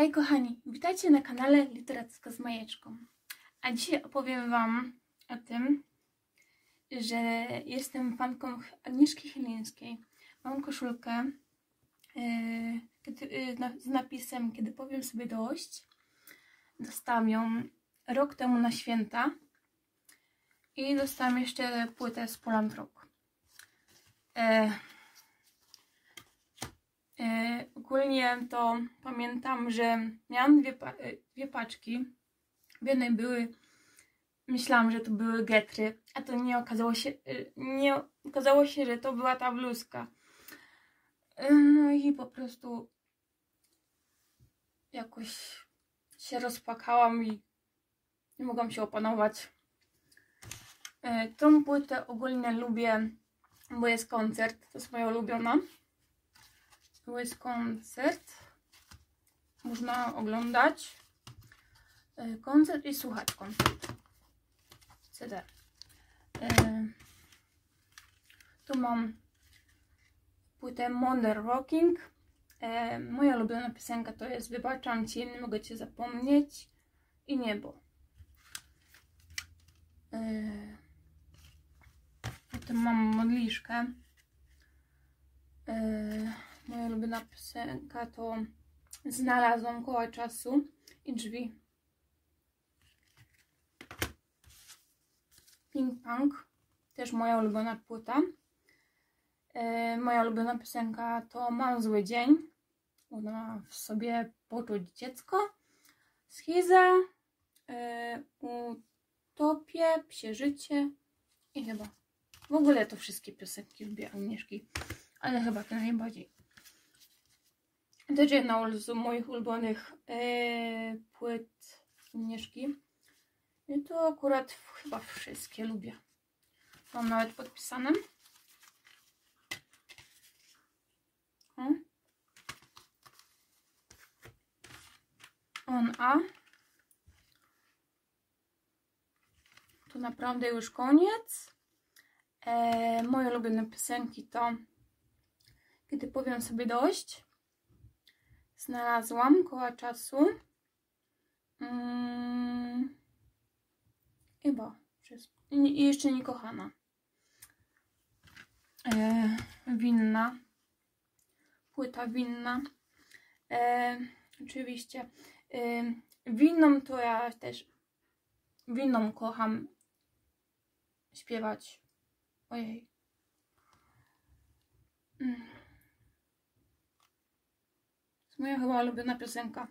Hej kochani, witajcie na kanale Literacka z Majeczką. A dzisiaj opowiem Wam o tym, że jestem fanką Agnieszki Chylińskiej. Mam koszulkę yy, z napisem Kiedy powiem sobie dość. Dostałam ją rok temu na święta i dostałam jeszcze płytę z Poland Rock. Yy, ogólnie to pamiętam, że miałam dwie, pa e, dwie paczki. W jednej były, myślałam, że to były getry, a to nie okazało się, e, nie okazało się, że to była ta bluzka. No i po prostu jakoś się rozpakałam i nie mogłam się opanować. Tą płytę ogólnie lubię, bo jest koncert, to jest moja ulubiona. Tu jest koncert. Można oglądać e, koncert i słuchać koncert. CD. E, tu mam płytę Modern Rocking. E, moja ulubiona piosenka to jest Wybaczam Ci, nie mogę Cię zapomnieć i Niebo. Potem mam modliszkę. Moja ulubiona piosenka to Znalazłam koła czasu i drzwi. Ping Pong, też moja ulubiona płyta. E, moja ulubiona piosenka to Mam zły dzień. Ona w sobie poczuć dziecko. Schiza, e, Utopie, Psie życie i chyba. W ogóle to wszystkie piosenki lubię Agnieszki, ale chyba te najbardziej. Też jedna z moich ulubionych e, płyt Agnieszki. I to akurat chyba wszystkie lubię. Mam nawet podpisane. On A. To naprawdę już koniec. E, moje ulubione piosenki to Kiedy powiem sobie dość znalazłam koła czasu. Hmm. Chyba. I jeszcze nie kochana. E, winna. Płyta winna. E, oczywiście. E, winną to ja też winną kocham śpiewać. Ojej. Moja chyba ulubiona piosenka.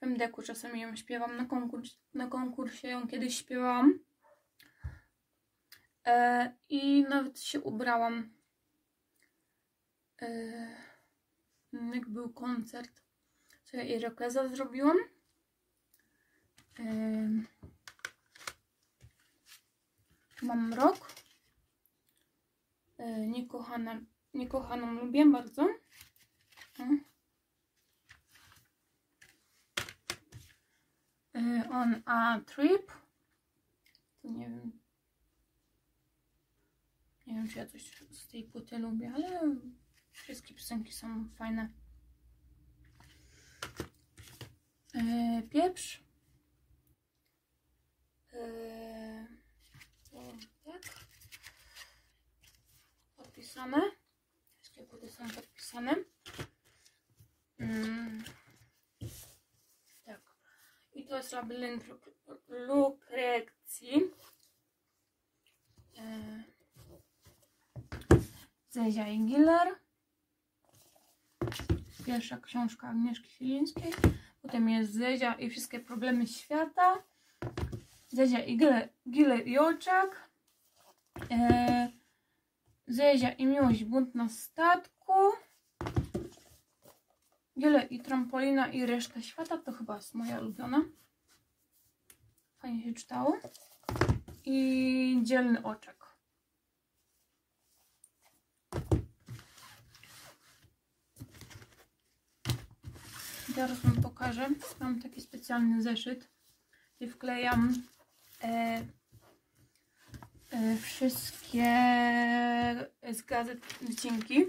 W MDK czasami ją śpiewam. Na, konkurs, na konkursie ją kiedyś śpiewałam. E, I nawet się ubrałam. E, jak był koncert, co ja Irokeza zrobiłam. E, mam rok. E, niekochana, niekochaną lubię bardzo. E. on a trip. Nie wiem. Nie wiem, czy ja coś z tej płyty lubię, ale wszystkie piosenki są fajne. Yy, pieprz. Yy, tak. Podpisane. Wszystkie płyty są podpisane. Yy. Labirynt Lukrecji. E, Zezia i Giller. Pierwsza książka Agnieszki Chilińskiej. Potem jest Zezia i wszystkie problemy świata. Zezia i Giller, i Oczak. E, Zezia i Miłość Bunt na statku. Giele i trampolina i reszta świata to chyba jest moja ulubiona. Fajnie się czytało. I dzielny oczek. Teraz wam pokażę. Mam taki specjalny zeszyt, gdzie wklejam e, e, wszystkie z gazet wycinki.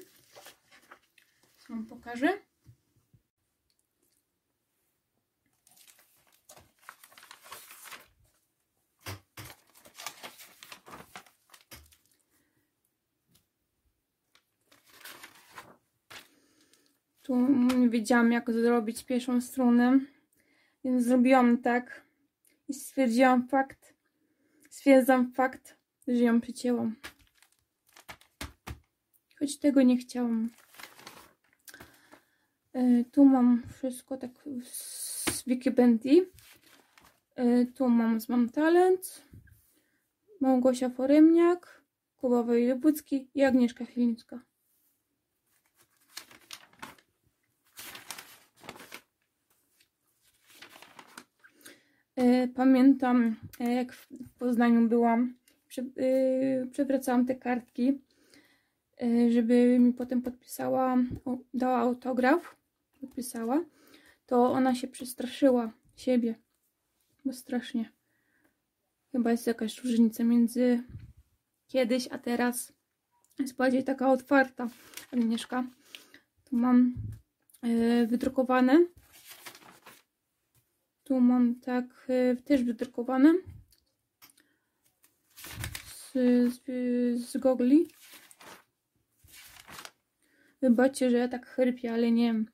Wam pokażę. Tu nie wiedziałam, jak zrobić pierwszą stronę, więc zrobiłam tak i stwierdziłam fakt, stwierdzam fakt, że ją przycięłam. Choć tego nie chciałam. E, Tu mam wszystko tak z Wikipedii. E, Tu mam z Mam Talent, Małgosia Foremniak, Kuba Wojewódzki i Agnieszka Chilińska. Pamiętam, e, jak w Poznaniu byłam, e, przewracałam te kartki, e, żeby mi potem podpisała, dała autograf, podpisała, to ona się przestraszyła siebie, bo strasznie. Chyba jest jakaś różnica między kiedyś, a teraz. Jest bardziej taka otwarta Agnieszka. Tu mam e, wydrukowane. Tu mam tak e, też wydrukowane z, z, z gogli. Wybaczcie, że ja tak chrypię, ale nie wiem.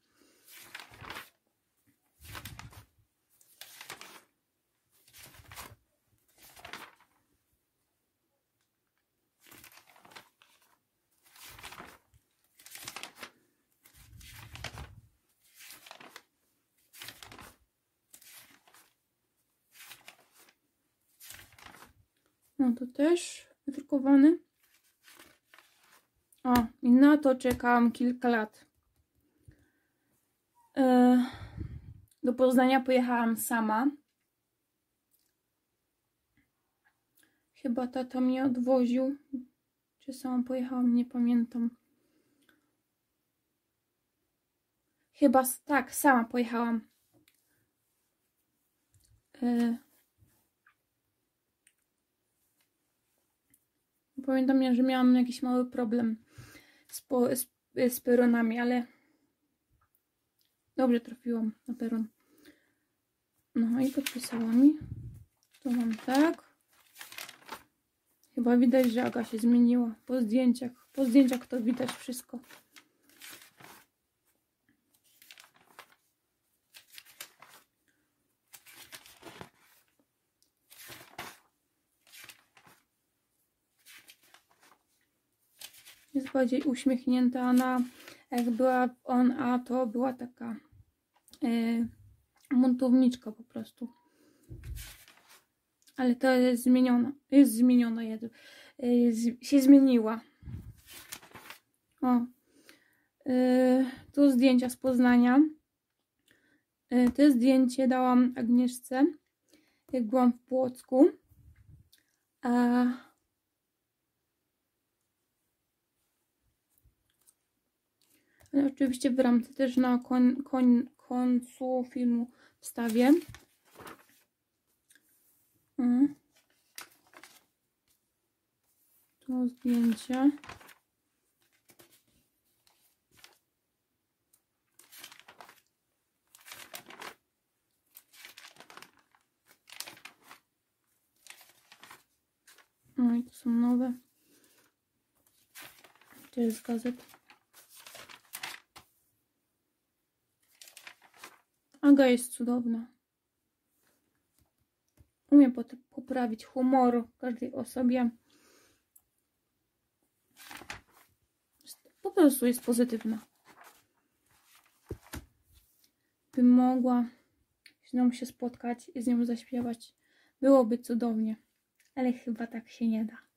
No to też wydrukowany. O, i na to czekałam kilka lat. E, do Poznania pojechałam sama. Chyba tata mnie odwoził. Czy sama pojechałam, nie pamiętam. Chyba tak, sama pojechałam. Pamiętam, że miałam jakiś mały problem z, po, z, z peronami, ale dobrze trafiłam na peron. No i podpisała mi. Tu mam tak. Chyba widać, że Aga się zmieniła po zdjęciach. Po zdjęciach to widać wszystko. Jest bardziej uśmiechnięta. Ona, jak była on, a to była taka e, montowniczka po prostu. Ale to jest zmieniona. Jest zmieniona. E, z, się zmieniła. O. E, tu zdjęcia z Poznania. E, to zdjęcie dałam Agnieszce, jak byłam w Płocku. A Ale Oczywiście w ramce też na koń, koń, końcu filmu wstawię. To zdjęcie. No i to są nowe. Też z gazet. Aga jest cudowna. Umie poprawić humor każdej osobie. Po prostu jest pozytywna. Bym mogła z nią się spotkać i z nią zaśpiewać, byłoby cudownie. Ale chyba tak się nie da.